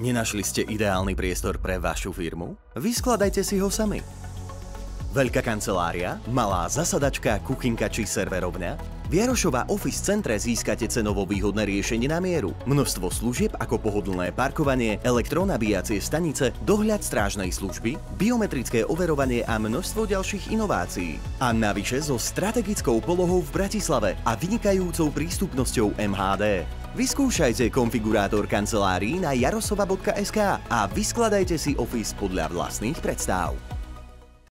Nenašli ste ideálny priestor pre vašu firmu? Vyskladajte si ho sami. Veľká kancelária, malá zasadačka, kuchynka či serverovňa? V Jarošova Office centre získate cenovo výhodné riešenie na mieru. Množstvo služieb ako pohodlné parkovanie, elektronabíjacie stanice, dohľad strážnej služby, biometrické overovanie a množstvo ďalších inovácií. A navyše so strategickou polohou v Bratislave a vynikajúcou prístupnosťou MHD. Vyskúšajte konfigurátor kancelárií na jarosova.sk a vyskladajte si Office podľa vlastných predstav.